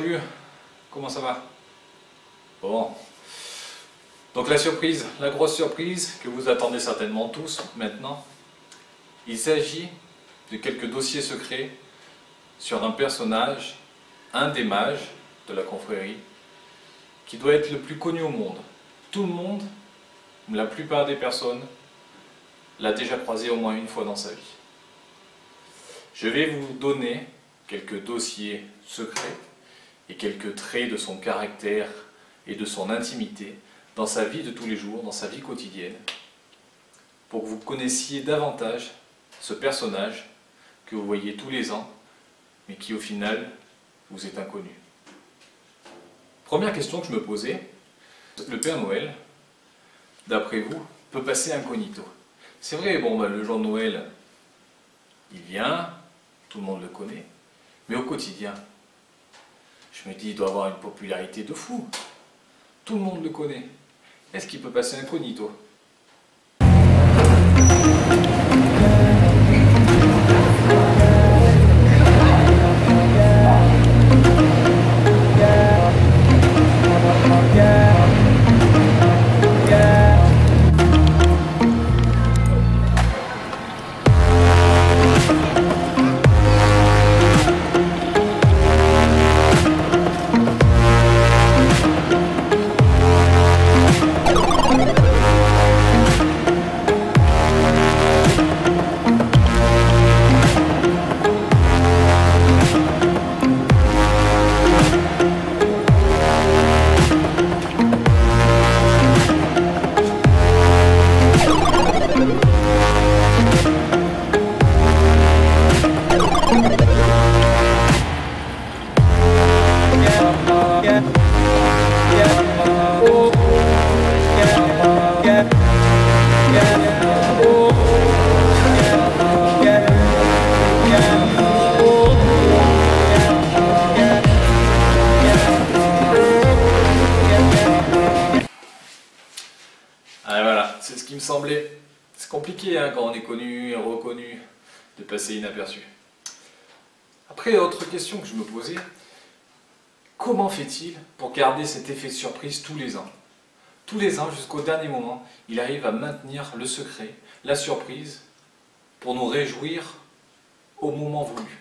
Tribu, comment ça va? Bon. Donc la surprise, la grosse surprise que vous attendez certainement tous maintenant, il s'agit de quelques dossiers secrets sur un personnage, un des mages de la confrérie, qui doit être le plus connu au monde. Tout le monde, la plupart des personnes, l'a déjà croisé au moins une fois dans sa vie. Je vais vous donner quelques dossiers secrets et quelques traits de son caractère et de son intimité dans sa vie de tous les jours, dans sa vie quotidienne, pour que vous connaissiez davantage ce personnage que vous voyez tous les ans, mais qui au final vous est inconnu. Première question que je me posais, le Père Noël, d'après vous, peut passer incognito. C'est vrai, bon, bah, le jour de Noël, il vient, tout le monde le connaît, mais au quotidien, je me dis, il doit avoir une popularité de fou. Tout le monde le connaît. Est-ce qu'il peut passer incognito de passer inaperçu. Après, autre question que je me posais, comment fait-il pour garder cet effet de surprise tous les ans? Tous les ans, jusqu'au dernier moment, il arrive à maintenir le secret, la surprise, pour nous réjouir au moment voulu.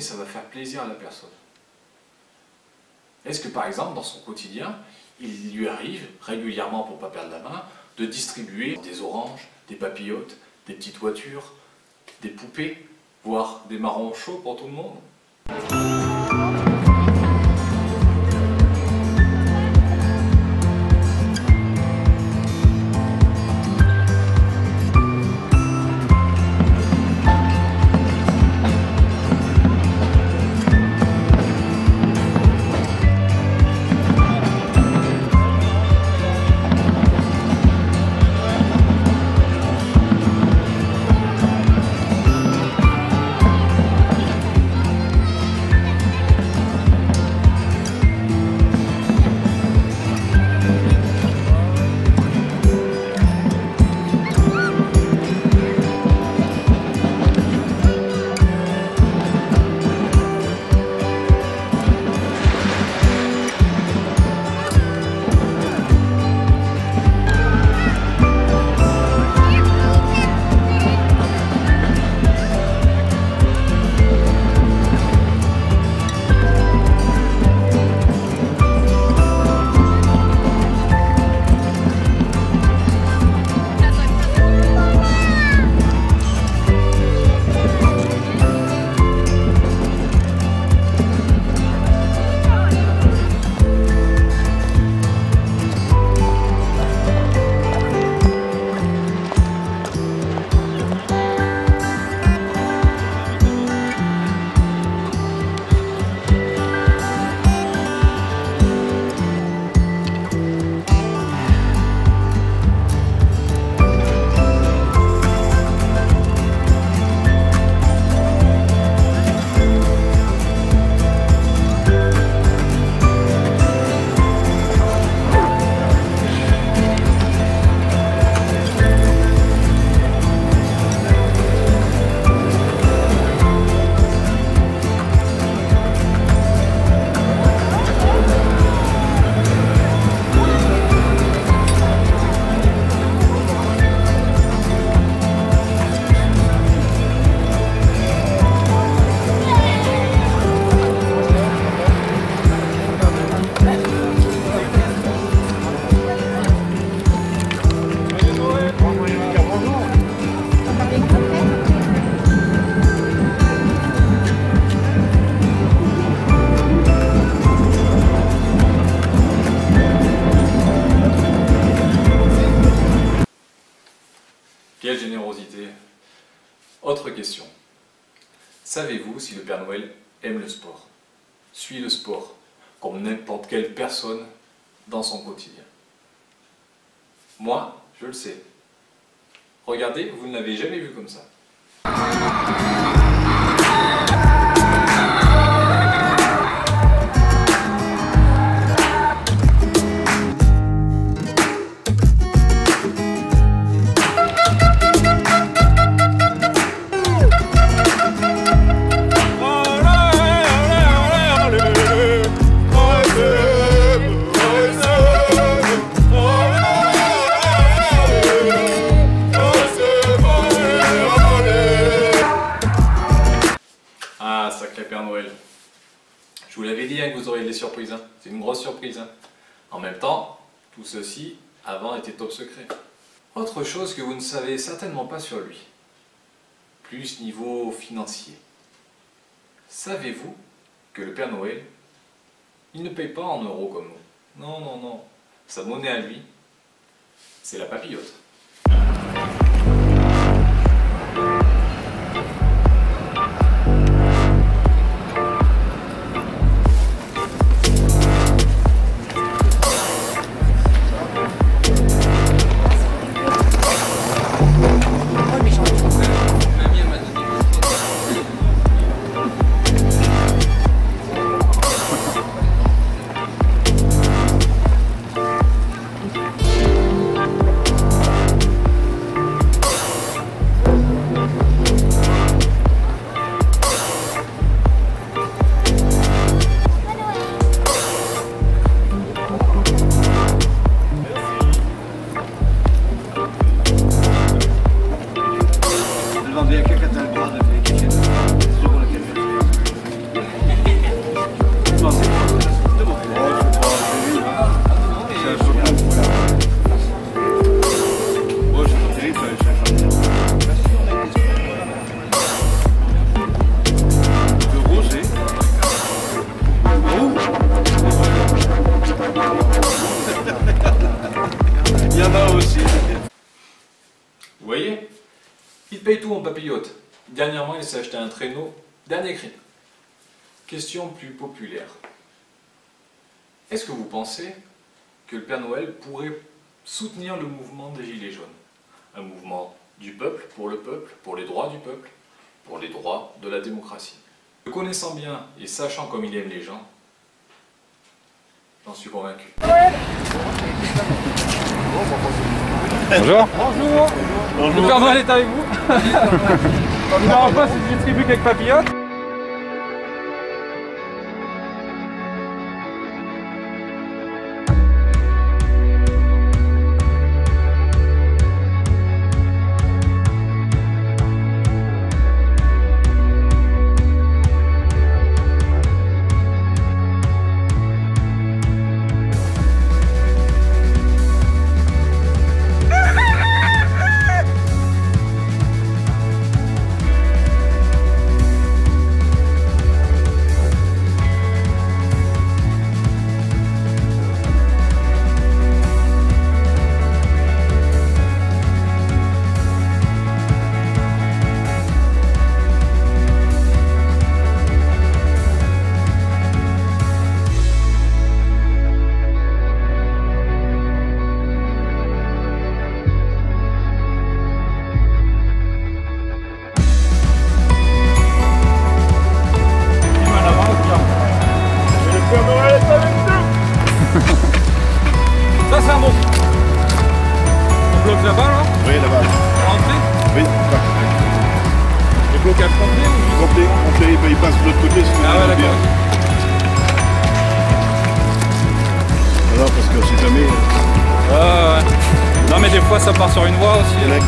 Ça va faire plaisir à la personne. Est-ce que par exemple, dans son quotidien, il lui arrive régulièrement, pour ne pas perdre la main, de distribuer des oranges, des papillotes, des petites voitures, des poupées, voire des marrons chauds pour tout le monde? Si le Père Noël aime le sport Suit le sport, comme n'importe quelle personne dans son quotidien Moi, je le sais. Regardez, vous ne l'avez jamais vu comme ça. Avant était top secret. Autre chose que vous ne savez certainement pas sur lui. Plus niveau financier. Savez-vous que le Père Noël, il ne paye pas en euros comme nous? Non, non, non. Sa monnaie à lui, c'est la papillote. Acheté un traîneau dernier cri. Question plus populaire. Est-ce que vous pensez que le Père Noël pourrait soutenir le mouvement des Gilets jaunes? Un mouvement du peuple, pour le peuple, pour les droits du peuple, pour les droits de la démocratie. Le connaissant bien et sachant comme il aime les gens, j'en suis convaincu. Bonjour. Bonjour. Le Père Noël est avec vous? Le numéro pas, c'est distribué quelques papillotes. Ça part sur une voie aussi. Ouais,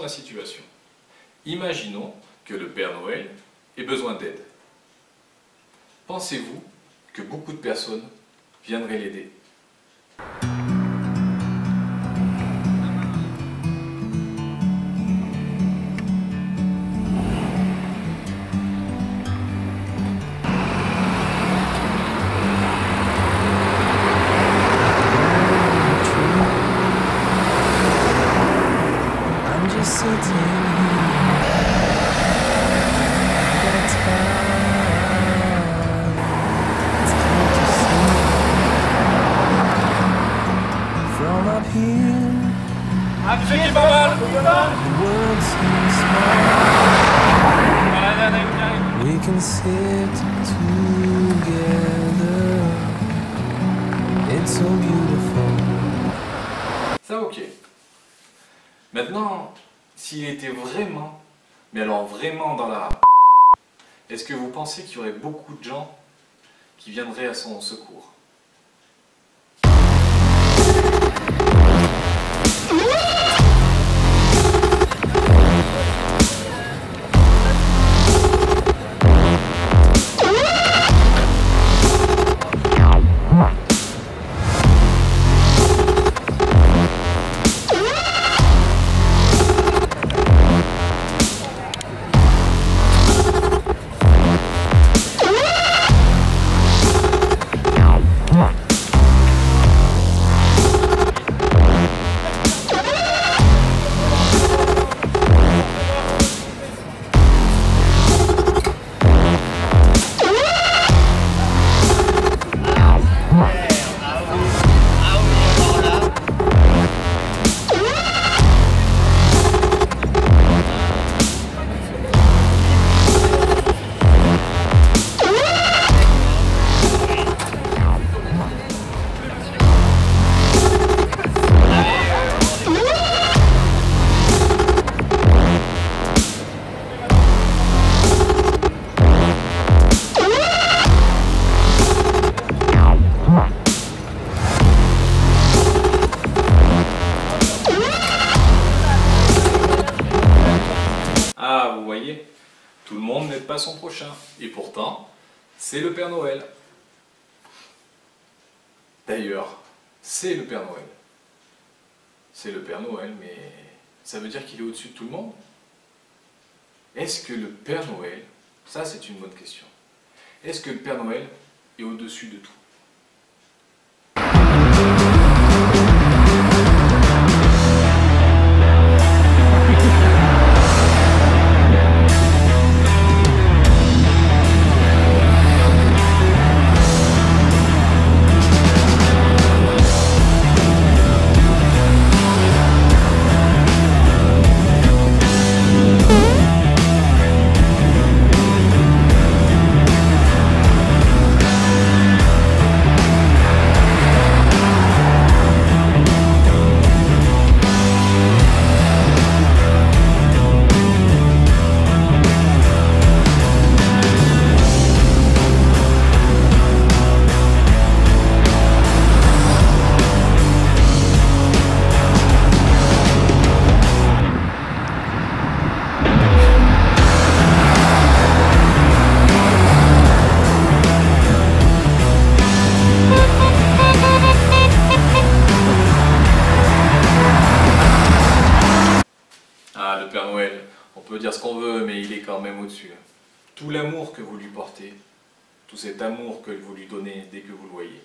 la situation. Imaginons que le Père Noël ait besoin d'aide. Pensez-vous que beaucoup de personnes viendraient l'aider? Maintenant, s'il était vraiment, mais alors vraiment dans la... Est-ce que vous pensez qu'il y aurait beaucoup de gens qui viendraient à son secours? Ça veut dire qu'il est au-dessus de tout le monde. Est-ce que le Père Noël, ça c'est une bonne question, est-ce que le Père Noël est au-dessus de tout? Noël, on peut dire ce qu'on veut, mais il est quand même au-dessus. Tout l'amour que vous lui portez, tout cet amour que vous lui donnez dès que vous le voyez,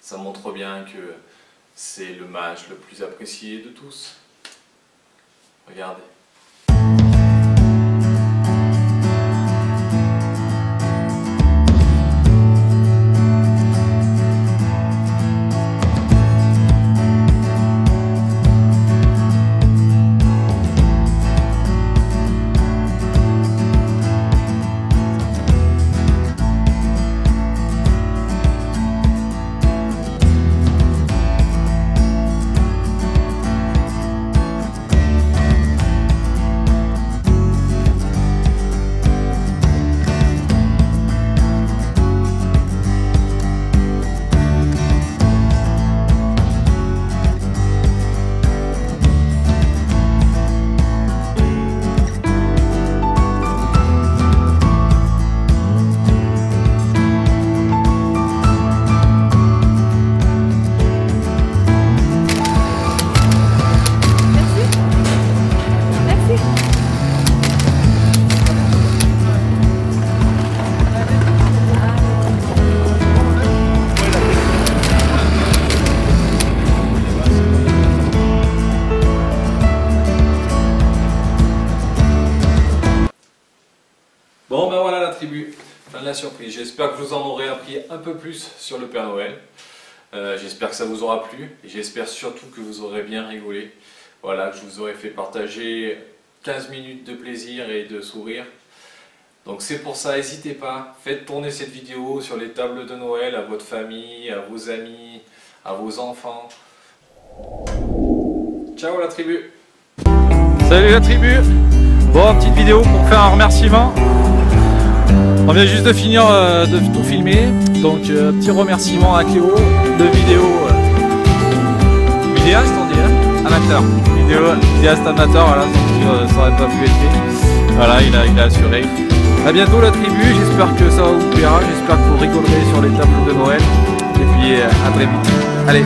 ça montre bien que c'est le mage le plus apprécié de tous. Regardez. J'espère que vous en aurez appris un peu plus sur le Père Noël. Euh, j'espère que ça vous aura plu et j'espère surtout que vous aurez bien rigolé. Voilà, que je vous aurai fait partager 15 minutes de plaisir et de sourire. Donc c'est pour ça, n'hésitez pas, faites tourner cette vidéo sur les tables de Noël à votre famille, à vos amis, à vos enfants. Ciao la tribu Salut la tribu Bon, petite vidéo pour faire un remerciement. On vient juste de finir euh, de tout filmer. Donc, euh, petit remerciement à Cléo de vidéo. euh, vidéaste, on dit, Amateur. Vidéo, vidéaste amateur, voilà, ça aurait pas pu être. Voilà, il a, il a assuré. A bientôt la tribu, j'espère que ça vous plaira. J'espère que vous rigolerez sur les tables de Noël. Et puis, à très vite. Allez,